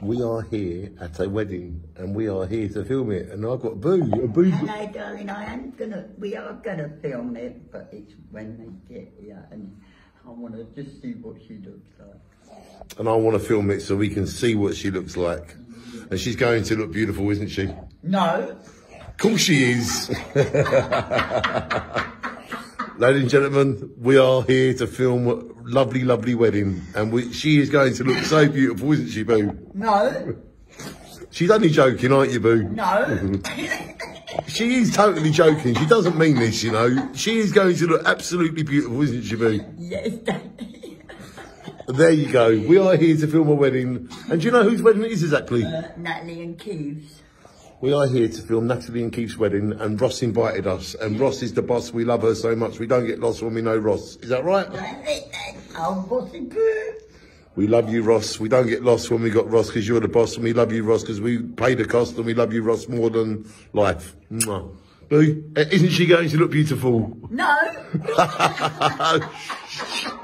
We are here at a wedding and we are here to film it. And I've got Boo. And Boo's Hello, darling. I am gonna. We are gonna film it, but it's when they get here, and I want to just see what she looks like. and I want to film it so we can see what she looks like. And she's going to look beautiful, isn't she? No, Of course she is. Ladies and gentlemen, we are here to film a lovely, lovely wedding. And we, she is going to look so beautiful, isn't she, Boo? no, She's only joking, aren't you, Boo? no. She is totally joking. She doesn't mean this, you know. She is going to look absolutely beautiful, isn't she, Boo? yes, Daddy. There you go. We are here to film a wedding. And do you know whose wedding it is exactly? Uh, Natalie and Keeves. We are here to film Natalie and Keith's wedding, and Ross invited us. And Ross is the boss. We love her so much. We don't get lost when we know Ross. Is that right? That's it, Dad. What's it good? We love you, Ross. We don't get lost when we got Ross because you're the boss, and we love you, Ross, because we pay the cost, and we love you, Ross, more than life. Mwah. Boo, uh, isn't she going to look beautiful? No.